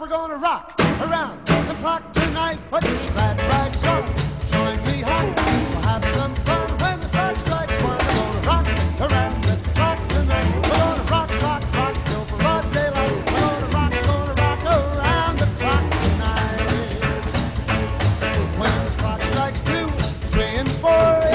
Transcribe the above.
We're gonna rock around the clock tonight. Put your glad rags on, join me hot. We'll have some fun when the clock strikes one. We're gonna rock around the clock tonight. We're gonna rock, rock, rock till broad daylight. We're gonna rock, gonna rock around the clock tonight. When the clock strikes two, three, and four.